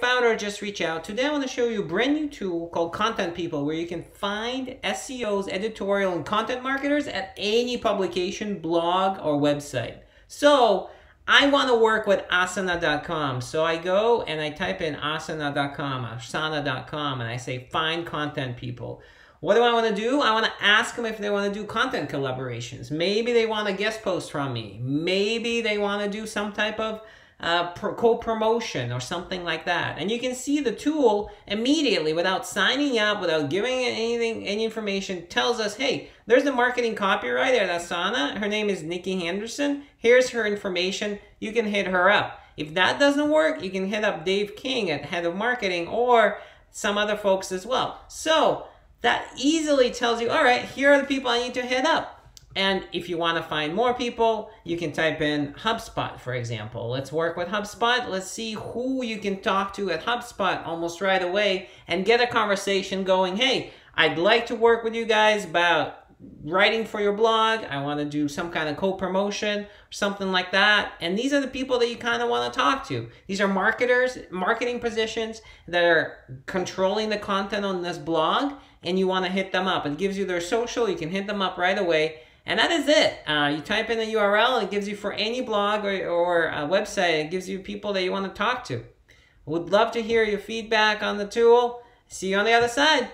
founder, JustReachOut. Today I want to show you a brand new tool called Content People where you can find SEOs, editorial, and content marketers at any publication, blog, or website. So I want to work with asana.com. So I go and I type in asana.com, asana.com, and I say find content people. What do I want to do? I want to ask them if they want to do content collaborations. Maybe they want a guest post from me. Maybe they want to do some type of uh, co-promotion or something like that. And you can see the tool immediately without signing up, without giving anything, any information, tells us, hey, there's a marketing copywriter at Asana. Her name is Nikki Henderson. Here's her information. You can hit her up. If that doesn't work, you can hit up Dave King at Head of Marketing or some other folks as well. So that easily tells you, all right, here are the people I need to hit up. And if you want to find more people, you can type in HubSpot, for example. Let's work with HubSpot. Let's see who you can talk to at HubSpot almost right away and get a conversation going. Hey, I'd like to work with you guys about writing for your blog. I want to do some kind of co-promotion something like that. And these are the people that you kind of want to talk to. These are marketers, marketing positions that are controlling the content on this blog and you want to hit them up. It gives you their social. You can hit them up right away. And that is it. Uh, you type in the URL and it gives you for any blog or, or a website, it gives you people that you want to talk to. Would love to hear your feedback on the tool. See you on the other side.